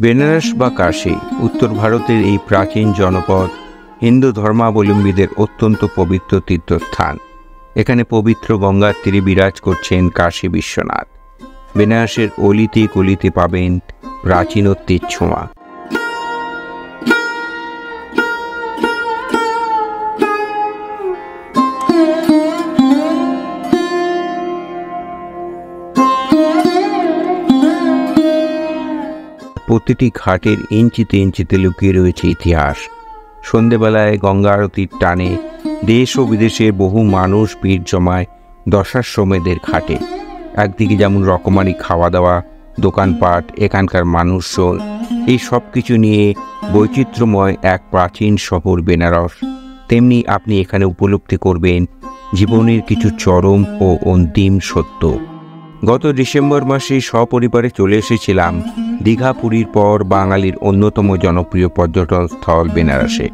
বেনারস বা কাশী, উত্তর ভারতের এই প্রাচীন জনপদ হিন্দু ধর্মাবলম্বীদের অত্যন্ত পবিত্র তীর্থস্থান। এখানে পবিত্র গঙ্গার তীরে বিরাজ করছেন কাশী বিশ্বনাথ। বেনারসের অলিতে কলিতে পাবেন প্রাচীনত্বের ছোঁয়া প্রতিটি ঘাটের ইঞ্চিতে ইঞ্চিতে লুকিয়ে রয়েছে ইতিহাস। সন্ধেবেলায় গঙ্গা আরতির টানে দেশ ও বিদেশের বহু মানুষ ভিড় জমায় দশাশ্রমেদের ঘাটে। একদিকে যেমন রকমারি খাওয়া দাওয়া দোকানপাট, এখানকার মানুষজন, এই সব কিছু নিয়ে বৈচিত্র্যময় এক প্রাচীন শহর বেনারস। তেমনি আপনি এখানে উপলব্ধি করবেন জীবনের কিছু চরম ও অন্তিম সত্য। গত ডিসেম্বর মাসে সপরিবারে চলে এসেছিলাম দীঘা পুরীর পর বাঙালির অন্যতম জনপ্রিয় পর্যটন স্থল বেনারসে।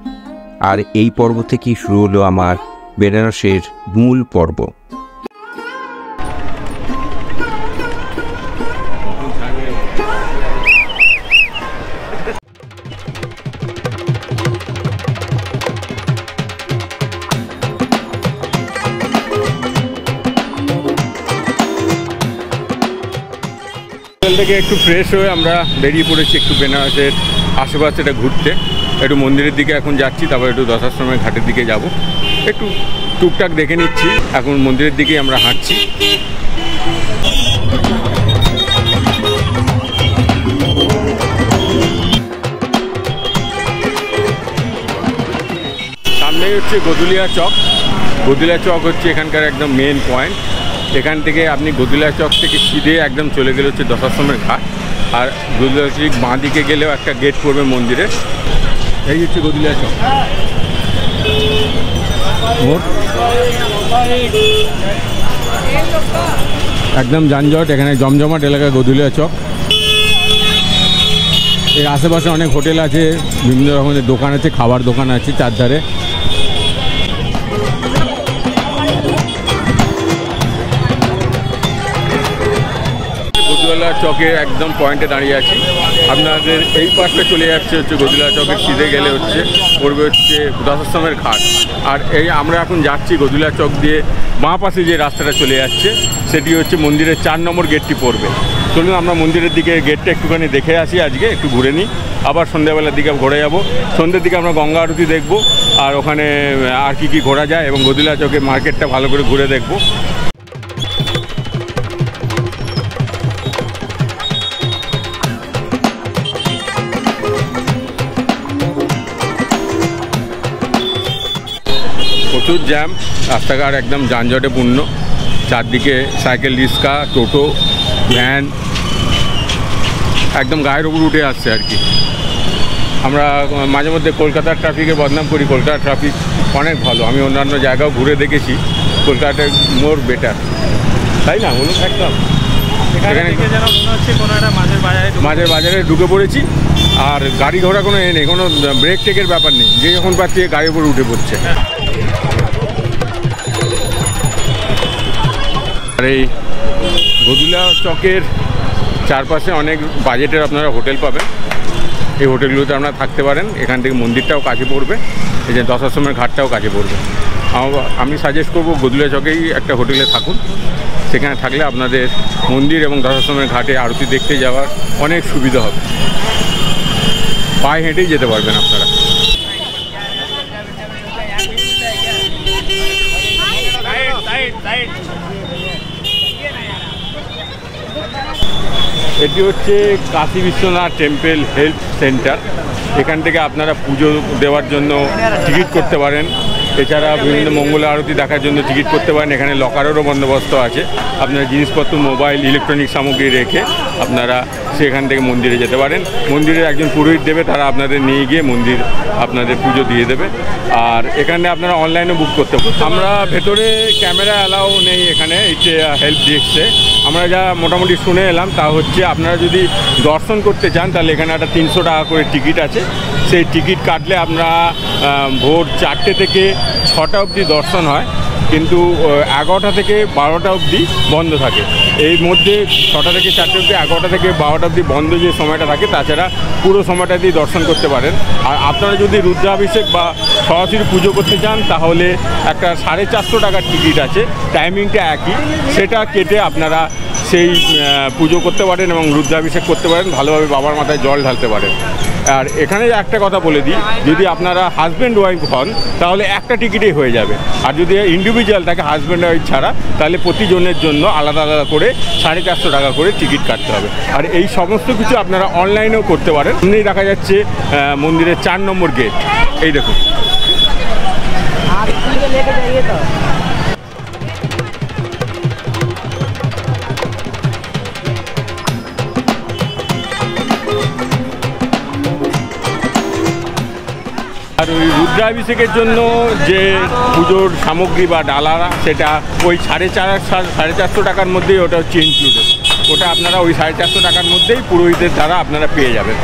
আর এই পর্ব থেকেই শুরু হলো আমার বেনারসের মূল পর্ব। থেকে একটু ফ্রেশ হয়ে আমরা বেরিয়ে পড়েছি একটু বেনারসের আশেপাশেটা ঘুরতে। একটু মন্দিরের দিকে এখন যাচ্ছি, তারপর একটু দশাশ্রমের ঘাটের দিকে যাব। একটু টুকটাক দেখে নিচ্ছি, এখন মন্দিরের দিকেই আমরা হাঁটছি। সামনেই হচ্ছে গদুলিয়া চক। গদুলিয়া চক হচ্ছে এখানকার একদম মেন পয়েন্ট এখান থেকে আপনি গদুলিয়া চক থেকে সিধে একদম চলে গেলে হচ্ছে দশাশ্রমের ঘাট। আর গদুলিয়া চক বাঁ দিকে গেলেও একটা গেট পড়বে মন্দিরে এই হচ্ছে গদুলিয়া চক। একদম যানজট, এখানে জমজমাট এলাকা গদুলিয়া চক। এর আশেপাশে অনেক হোটেল আছে, বিভিন্ন রকমের দোকান আছে, খাবার দোকান আছে চারধারে। গদুলা চকে একদম পয়েন্টে দাঁড়িয়ে আছি। আপনাদের এই পাশটা চলে যাচ্ছে হচ্ছে গদুলা চকের সিধে গেলে হচ্ছে, পড়বে হচ্ছে দশাশ্রমের ঘাট। আর এই আমরা এখন যাচ্ছি গদুলা চক দিয়ে বাঁ পাশে যে রাস্তাটা চলে যাচ্ছে, সেটি হচ্ছে মন্দিরের চার নম্বর গেটটি পড়বে। চলুন আমরা মন্দিরের দিকে গেটটা একটুখানি দেখে আসি আজকে, একটু ঘুরে নিই। আবার সন্ধ্যাবেলার দিকে ঘুরে যাব। সন্ধ্যের দিকে আমরা গঙ্গা আরতি দেখব, আর ওখানে আর কি কি ঘোরা যায় এবং গদিলা চকে মার্কেটটা ভালো করে ঘুরে দেখব। প্রচুর জ্যাম রাস্তাঘাট একদম যানজটে পূর্ণ। চারদিকে সাইকেল রিক্সা টোটো ভ্যান একদম গায়ের উপর উঠে আসছে আর কি। আমরা মাঝে মধ্যে কলকাতার ট্রাফিকে বদনাম করি কলকাতার ট্রাফিক অনেক ভালো। আমি অন্যান্য জায়গাও ঘুরে দেখেছি কলকাতায় মোর বেটার তাই না বলুন? একদম। মাঝের বাজারে ঢুকে মাঝের বাজারে ঢুকে পড়েছি আর গাড়ি ঘোড়া কোনো এ নেই কোনো ব্রেক টেকের ব্যাপার নেই। যে যখন পাচ্ছি গাড়ির উপর উঠে পড়ছে। আর এই গদুলা চকের চারপাশে অনেক বাজেটের আপনারা হোটেল পাবেন। এই হোটেলগুলোতে আপনারা থাকতে পারেন। এখান থেকে মন্দিরটাও কাছে পড়বে। এই যে দশাশ্রমের ঘাটটাও কাছে পড়বে। আমি সাজেস্ট করব গদুলা চকেই একটা হোটেলে থাকুন। সেখানে থাকলে আপনাদের মন্দির এবং দশাশ্রমের ঘাটে আরতি দেখতে যাওয়ার অনেক সুবিধা হবে। পায়ে হেঁটেই যেতে পারবেন আপনারা। এটি হচ্ছে Kashi Vishwanath temple health centre. এখান থেকে আপনারা পুজো দেওয়ার জন্য টিকিট করতে পারেন। এছাড়া বিভিন্ন মঙ্গল আরতি দেখার জন্য টিকিট করতে পারেন। এখানে লকারেরও বন্দোবস্ত আছে। আপনারা জিনিসপত্র, মোবাইল, ইলেকট্রনিক সামগ্রী রেখে আপনারা সেখান থেকে মন্দিরে যেতে পারেন। মন্দিরের একজন পুরোহিত দেবে তারা আপনাদের নিয়ে গিয়ে মন্দির আপনাদের পুজো দিয়ে দেবে। আর এখানে আপনারা অনলাইনে বুক করতে আমরা ভেতরে ক্যামেরা অ্যালাউ নেই এখানে হেল্প ডেস্কে আমরা যা মোটামুটি শুনে এলাম তা হচ্ছে আপনারা যদি দর্শন করতে চান তাহলে এখানে একটা তিনশো টাকা করে টিকিট আছে। সেই টিকিট কাটলে আহ, ভোর চারটে থেকে ছটা অবধি দর্শন হয়। কিন্তু এগারোটা থেকে বারোটা অবধি বন্ধ থাকে। এই মধ্যে ছটা থেকে চারটে অবধি, এগারোটা থেকে বারোটা অবধি বন্ধ যে সময়টা থাকে, তাছাড়া পুরো সময়টা দিয়ে দর্শন করতে পারেন। আর আপনারা যদি রুদ্রাভিষেক বা সরাসরি পুজো করতে চান, তাহলে একটা সাড়ে চারশো টাকার টিকিট আছে। টাইমিংটা একই। সেটা কেটে আপনারা সেই পুজো করতে পারেন এবং রুদ্রাভিষেক করতে পারেন। ভালোভাবে বাবার মাথায় জল ঢালতে পারেন। আর এখানে একটা কথা বলে দিই, যদি আপনারা হাজব্যান্ড ওয়াইফ হন, তাহলে একটা টিকিটেই হয়ে যাবে। আর যদি ইন্ডিভিজুয়াল থাকে হাজব্যান্ড ওয়াইফ ছাড়া, তাহলে প্রতিজনের জন্য আলাদা আলাদা করে সাড়ে চারশো টাকা করে টিকিট কাটতে হবে। আর এই সমস্ত কিছু আপনারা অনলাইনেও করতে পারেন। এমনিই দেখা যাচ্ছে মন্দিরের চার নম্বর গেট এই দেখুন। আর ওই রুদ্রাভিষেকের জন্য যে পুজোর সামগ্রী বা ডালারা সেটা ওই সাড়ে চার সাড়ে চারশো টাকার মধ্যেই ওটা হচ্ছে ইনক্লুডেড ওটা আপনারা ওই সাড়ে চারশো টাকার মধ্যেই পুরোহিতের দ্বারা আপনারা পেয়ে যাবেন।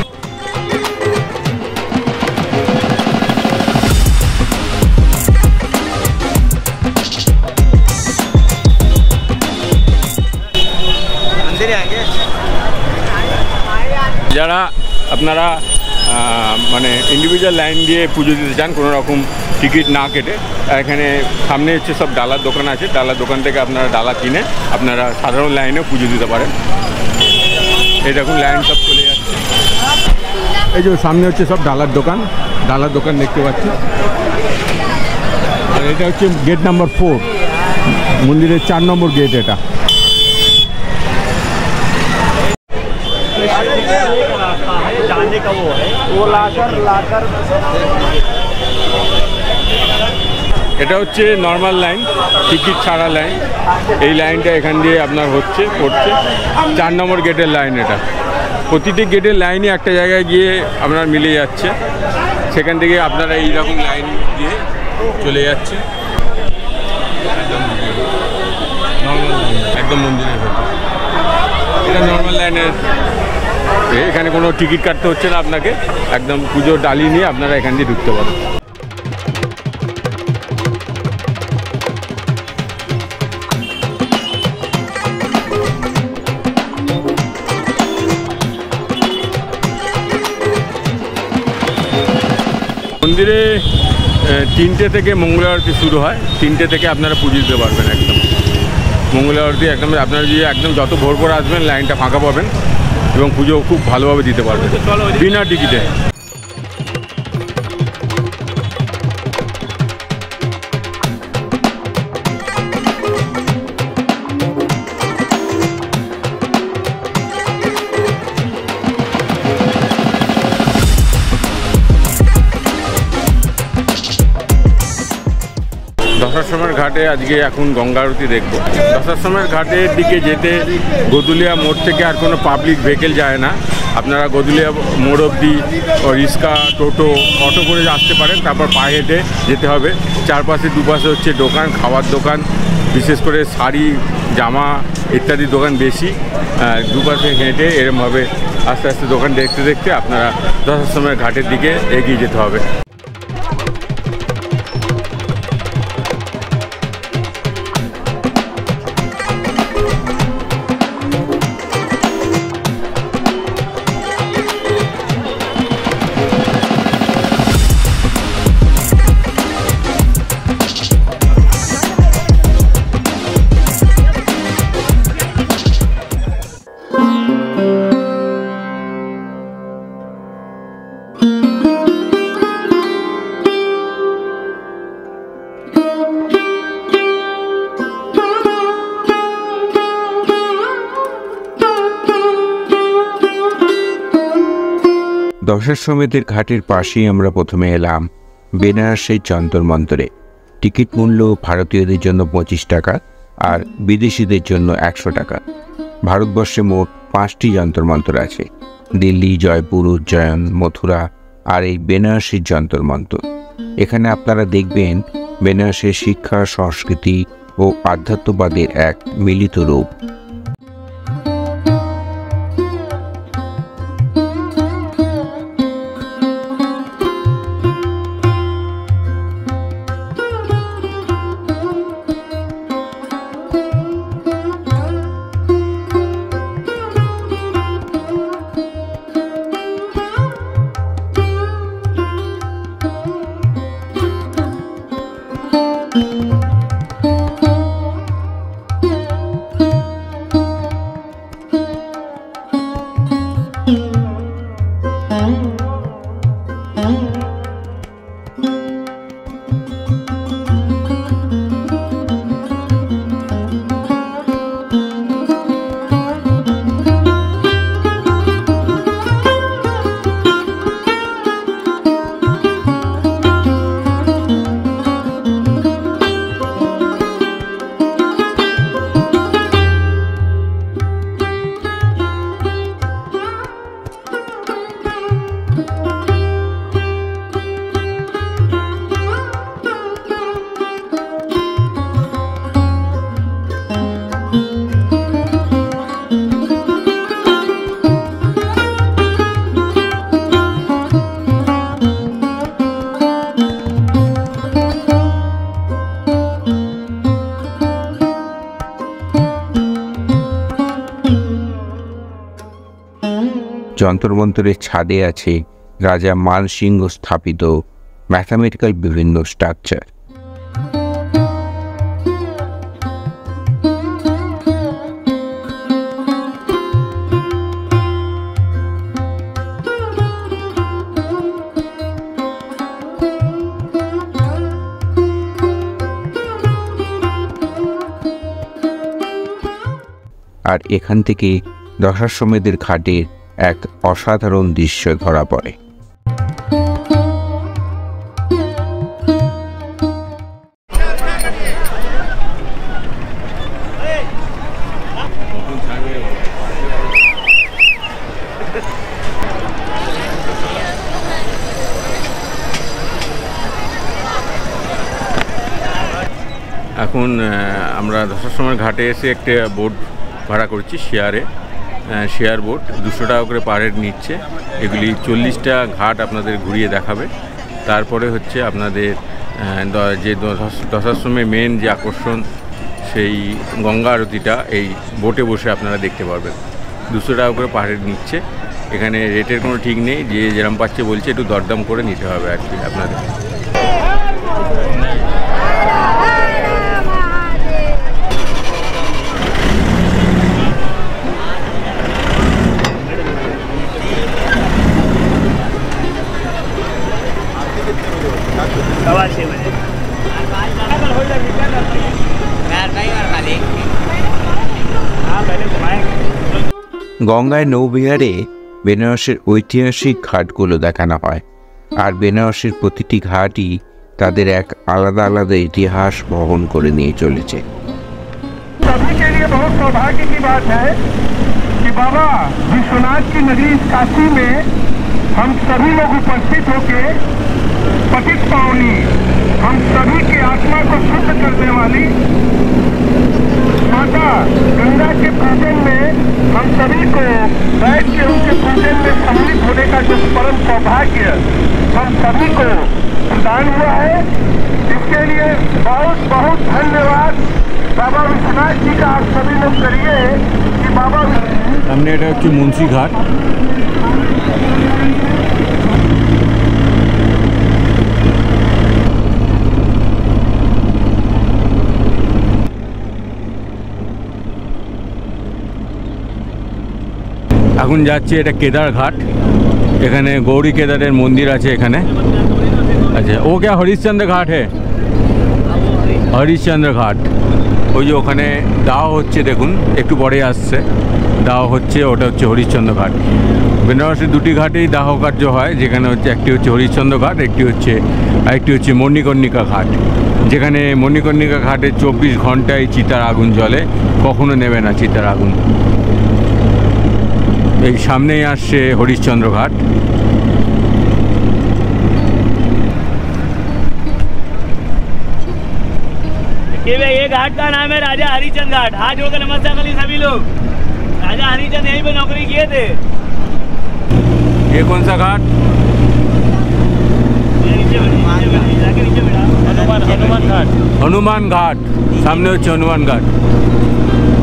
যারা আপনারা মানে ইন্ডিভিজুয়াল লাইন দিয়ে পুজো দিতে চান, কোনো রকম টিকিট না কেটে, এখানে সামনে হচ্ছে সব ডালার দোকান আছে, ডালার দোকান থেকে আপনারা ডালা কিনে আপনারা সাধারণ লাইনেও পুজো দিতে পারেন। এই দেখুন লাইন সব চলে যাচ্ছে। এই যে সামনে হচ্ছে সব ডালার দোকান ডালার দোকান দেখতে পাচ্ছি। আর এটা হচ্ছে গেট নাম্বার ফোর মন্দিরের চার নম্বর গেট এটা। जाने का वो है वो लाकर लाकर এটা হচ্ছে নর্মাল লাইন টিকিট ছাড়া লাইন এই লাইনটা এখান দিয়ে আপনার হচ্ছে পড়ছে চার নম্বর গেটের লাইন এটা প্রতিটি গেটের লাইনই একটা জায়গায় গিয়ে আপনার মিলে যাচ্ছে সেখান থেকে আপনারা এই রকম লাইন দিয়ে চলে যাচ্ছে একদম নর্মাল লাইন একদম মন্দিরের ভেতর এটা নর্মাল লাইনের এখানে কোনো টিকিট কাটতে হচ্ছে না আপনাকে। একদম পুজোর ডালি নিয়ে আপনারা এখান দিয়ে ঢুকতে পারেন। মন্দিরে তিনটে থেকে মঙ্গল আরতি শুরু হয়। তিনটে থেকে আপনারা পুজো দিতে পারবেন একদম। মঙ্গল আরতি একদম, আপনারা যদি একদম যত ভোর ভোর আসবেন, লাইনটা ফাঁকা পাবেন। এবং পুজো খুব ভালোভাবে দিতে পারবে। বিনা টিকিটে। ঘাটে আজকে এখন গঙ্গা আরতি দেখব। দশাশ্রমের ঘাটের দিকে যেতে গদুলিয়া মোড় থেকে আর কোনো পাবলিক ভেহিকেল যায় না। আপনারা গদুলিয়া মোড় অবধি রিক্সা, টোটো, অটো করে আসতে পারেন, তারপর পায়ে হেঁটে যেতে হবে। চারপাশে দুপাশে হচ্ছে দোকান, খাওয়ার দোকান, বিশেষ করে শাড়ি, জামা ইত্যাদি দোকান বেশি। দুপাশে হেঁটে এরমভাবে আস্তে আস্তে দোকান দেখতে দেখতে আপনারা দশাশ্রমের ঘাটের দিকে এগিয়ে যেতে হবে। দশাশ্বমেধের ঘাটের পাশেই আমরা প্রথমে এলাম বেনারসের যন্তর মন্তরে টিকিট মূল্য ভারতীয়দের জন্য পঁচিশ টাকা আর বিদেশিদের জন্য একশো টাকা। ভারতবর্ষে মোট পাঁচটি যন্তর মন্তর আছে। দিল্লি, জয়পুর, উজ্জয়ন, মথুরা আর এই বেনারসির যন্তর মন্তর এখানে আপনারা দেখবেন বেনারসের শিক্ষা, সংস্কৃতি ও আধ্যাত্মবাদের এক মিলিত রূপ। যন্ত্রমন্ত্রের ছাদে আছে রাজা মানসিংহ স্থাপিত ম্যাথামেটিক্যাল বিভিন্ন স্ট্রাকচার। আর এখান থেকে দশাশ্বমেধের ঘাটের এক অসাধারণ দৃশ্য ধরা পড়ে। এখন আমরা দশটার সময় ঘাটে এসে একটা বোট ভাড়া করছি শেয়ারে। শেয়ার বোট দুশো টাকা করে পার হেড নিচ্ছে। এগুলি চল্লিশটা ঘাট আপনাদের ঘুরিয়ে দেখাবে। তারপরে হচ্ছে আপনাদের যে দশ- দশাশ্রমের মেন যে আকর্ষণ, সেই গঙ্গা আরতিটা এই বোটে বসে আপনারা দেখতে পারবেন। দুশো টাকা করে পার হেড নিচ্ছে। এখানে রেটের কোনো ঠিক নেই। যে যেরম পাচ্ছে বলছে, একটু দরদাম করে নিতে হবে আর কি আপনাদের। सवा छः बजे हाँ पहले घुमाएंगे গঙ্গায় নৌবিহারে বেনারসের ঐতিহাসিক ঘাটগুলো দেখানো হয় আর বেনারসের প্রতিটি ঘাটই তাদের এক আলাদা আলাদা ইতিহাস বহন করে নিয়ে চলেছে सभी के लिए बहुत सौभाग्य की बात है कि बाबा विश्वनाथ की नगरी इस काशी में हम सभी लोग उपस्थित होके पतित पावनी। हम सभी की आत्मा को शुद्ध करने वाली माता गंगा के पूजन में हम सभी को बैठ के उनके पूजन में सम्मिलित होने का जो परम सौभाग्य हम सभी को प्रदान हुआ है, इसके लिए बहुत बहुत धन्यवाद। बाबा विश्वनाथ जी का आप सभी लोग करिए कि बाबा हमने की मुंशी घाट। এখন যাচ্ছি এটা কেদার ঘাট। এখানে গৌরী কেদারের মন্দির আছে এখানে। আচ্ছা ও কে হরিশ্চন্দ্র ঘাট হে? হরিশ্চন্দ্র ঘাট। ওই যে ওখানে দাও হচ্ছে, দেখুন, একটু পরে আসছে। দাও হচ্ছে, ওটা হচ্ছে হরিশ্চন্দ্র ঘাট। বেনারসের দুটি ঘাটেই দাহ কার্য হয়, যেখানে হচ্ছে একটি হচ্ছে হরিশ্চন্দ্র ঘাট, একটি হচ্ছে, আরেকটি হচ্ছে মণিকর্ণিকা ঘাট। যেখানে মণিকর্ণিকা ঘাটে চব্বিশ ঘন্টায় চিতার আগুন জ্বলে, কখনো নেবে না চিতার আগুন। এই সামনেই আসছে হরিশ্চন্দ্র ঘাট ये भाई ये घाट का नाम है राजा हरिचंद घाट हाथ जोड़कर नमस्कार करिए सभी लोग राजा हरिचंद यहीं पे नौकरी किए थे ये कौन सा घाट ये नीचे बैठो, नीचे बैठो, जाके नीचे बैठा हनुमान हनुमान घाट হনুমান ঘাট সামনে হচ্ছে হনুমান ঘাট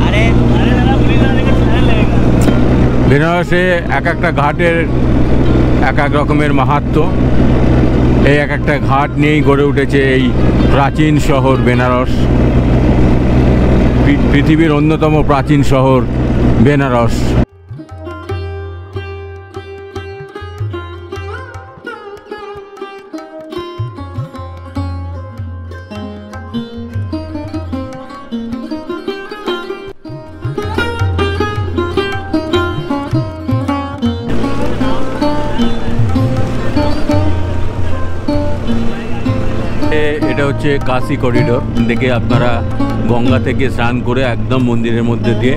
अरे अरे दादा पुलिस वाले का चैनल लगेगा বেনারসে এক একটা ঘাটের এক এক রকমের মাহাত্ম। এই এক একটা ঘাট নিয়েই গড়ে উঠেছে এই প্রাচীন শহর বেনারস। পৃথিবীর অন্যতম প্রাচীন শহর বেনারস। হচ্ছে কাশি করিডোর দেখে আপনারা গঙ্গা থেকে স্নান করে একদম মন্দিরের মধ্যে দিয়ে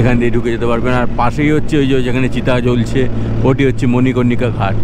এখান দিয়ে ঢুকে যেতে পারবেন। আর পাশেই হচ্ছে ওই যে যেখানে চিতা জ্বলছে, ওটি হচ্ছে মণিকর্ণিকা ঘাট।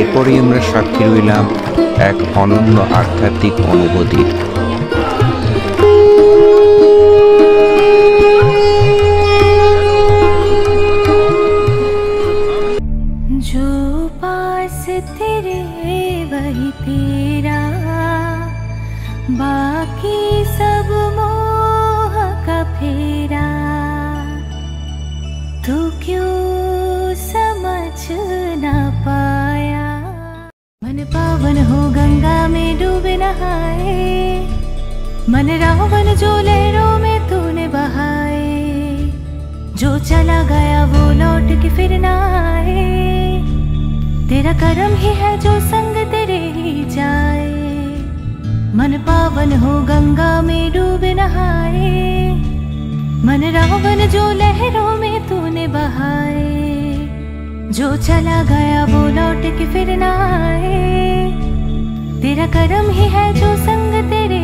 এরপরেই আমরা সাক্ষী রইলাম এক অনন্য আধ্যাত্মিক অনুভূতির। मन पावन हो गंगा में डूब नहाए। मन रावण जो लहरों में तूने बहाए। जो चला गया वो लौट के फिर ना आए। तेरा कर्म ही है जो संग तेरे ही जाए। मन पावन हो गंगा में डूब नहाए। मन रावण जो लहरों में तूने बहाए। जो चला गया वो लौट के फिर ना आए। तेरा कर्म ही है जो संग तेरे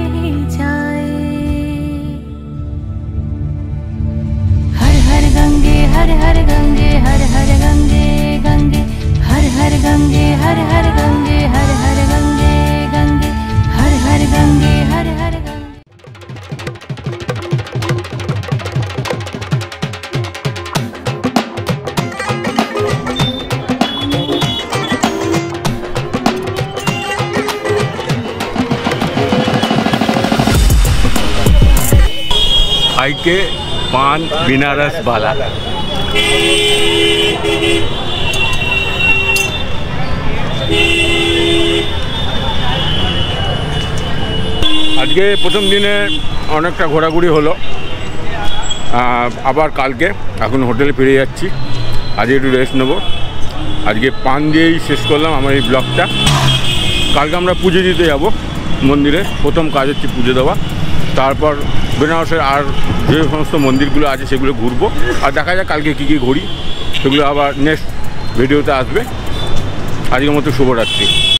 বেনারসওয়ালা আজকে প্রথম দিনে অনেকটা ঘোরাঘুরি হলো। আবার কালকে, এখন হোটেলে ফিরে যাচ্ছি। আজকে একটু রেস্ট নেব। আজকে পান দিয়েই শেষ করলাম আমার এই ব্লগটা। কালকে আমরা পুজো দিতে যাব মন্দিরে। প্রথম কাজ হচ্ছে পুজো দেওয়া। তারপর বেনারসের আর যে সমস্ত মন্দিরগুলো আছে সেগুলো ঘুরবো। আর দেখা যাক কালকে কী কী ঘুরি, সেগুলো আবার নেক্সট ভিডিওতে আসবে। আজকের মতো শুভরাত্রি।